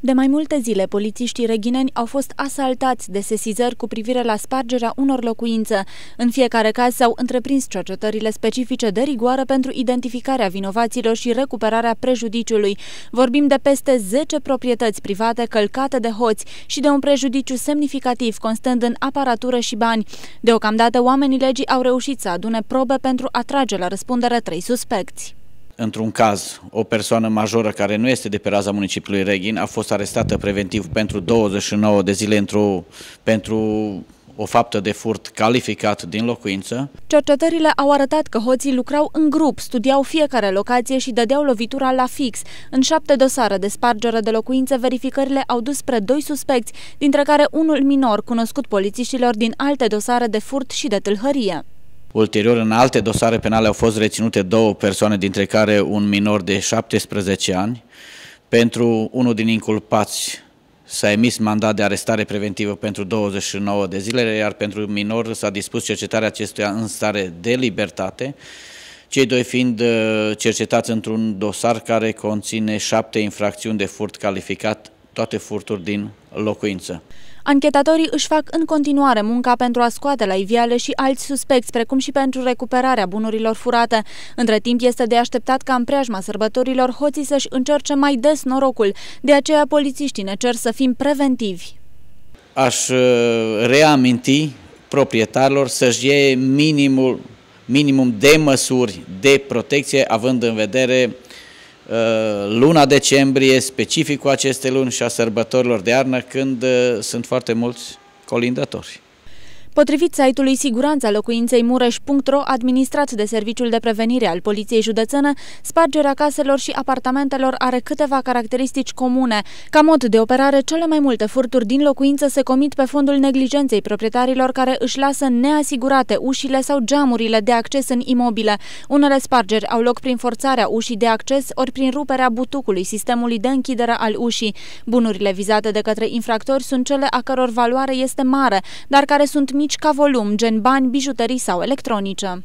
De mai multe zile, polițiștii reghineni au fost asaltați de sesizări cu privire la spargerea unor locuințe. În fiecare caz s-au întreprins cercetările specifice de rigoară pentru identificarea vinovaților și recuperarea prejudiciului. Vorbim de peste 10 proprietăți private călcate de hoți și de un prejudiciu semnificativ constând în aparatură și bani. Deocamdată, oamenii legii au reușit să adune probe pentru a trage la răspundere trei suspecți într-un caz, o persoană majoră care nu este de pe raza municipiului Reghin a fost arestată preventiv pentru 29 de zile pentru o faptă de furt calificat din locuință. Cercetările au arătat că hoții lucrau în grup, studiau fiecare locație și dădeau lovitura la fix. În șapte dosare de spargere de locuințe, verificările au dus spre doi suspecți, dintre care unul minor, cunoscut polițiștilor din alte dosare de furt și de tâlhărie. Ulterior, în alte dosare penale au fost reținute două persoane, dintre care un minor de 17 ani. Pentru unul din inculpați s-a emis mandat de arestare preventivă pentru 29 de zile, iar pentru minor s-a dispus cercetarea acestuia în stare de libertate, cei doi fiind uh, cercetați într-un dosar care conține șapte infracțiuni de furt calificat, toate furturi din locuință. Anchetatorii își fac în continuare munca pentru a scoate la iviale și alți suspecți, precum și pentru recuperarea bunurilor furate. Între timp este de așteptat ca în preajma sărbătorilor hoții să-și încerce mai des norocul, de aceea polițiștii ne cer să fim preventivi. Aș uh, reaminti proprietarilor să-și iei minimul, minimum de măsuri de protecție, având în vedere Uh, luna decembrie, specific cu aceste luni și a sărbătorilor de iarnă, când uh, sunt foarte mulți colindători. Potrivit site-ului Siguranța locuinței Mureș.ro, administrat de Serviciul de Prevenire al Poliției Județene, spargerea caselor și apartamentelor are câteva caracteristici comune. Ca mod de operare, cele mai multe furturi din locuință se comit pe fondul neglijenței proprietarilor care își lasă neasigurate ușile sau geamurile de acces în imobile. Unele spargeri au loc prin forțarea ușii de acces ori prin ruperea butucului sistemului de închidere al ușii. Bunurile vizate de către infractori sunt cele a căror valoare este mare, dar care sunt mici mici ca volum, gen bani, bijuterii sau electronice.